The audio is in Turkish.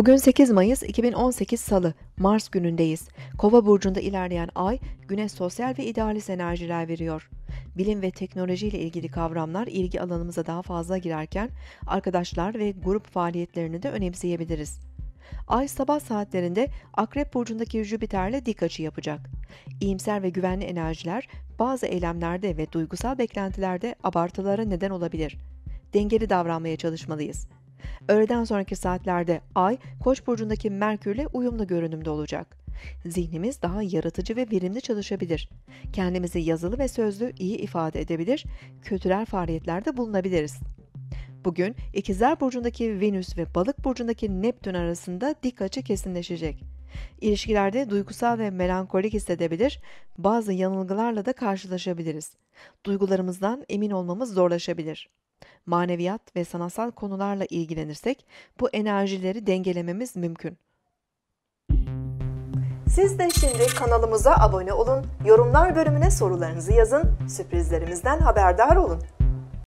Bugün 8 Mayıs 2018 Salı, Mars günündeyiz. Kova burcunda ilerleyen ay, güne sosyal ve idealist enerjiler veriyor. Bilim ve teknoloji ile ilgili kavramlar ilgi alanımıza daha fazla girerken, arkadaşlar ve grup faaliyetlerini de önemseyebiliriz. Ay sabah saatlerinde Akrep burcundaki Jüpiter'le dik açı yapacak. İyimser ve güvenli enerjiler bazı eylemlerde ve duygusal beklentilerde abartılara neden olabilir. Dengeli davranmaya çalışmalıyız. Öğleden sonraki saatlerde Ay, Koç burcundaki Merkürle uyumlu görünümde olacak. Zihnimiz daha yaratıcı ve verimli çalışabilir. Kendimizi yazılı ve sözlü iyi ifade edebilir, kültürel faaliyetlerde bulunabiliriz. Bugün İkizler burcundaki Venüs ve Balık burcundaki Neptün arasında dik açı kesinleşecek. İlişkilerde duygusal ve melankolik hissedebilir, bazı yanılgılarla da karşılaşabiliriz. Duygularımızdan emin olmamız zorlaşabilir maneviyat ve sanatsal konularla ilgilenirsek bu enerjileri dengelememiz mümkün. Siz de şimdi kanalımıza abone olun, yorumlar bölümüne sorularınızı yazın, sürprizlerimizden haberdar olun.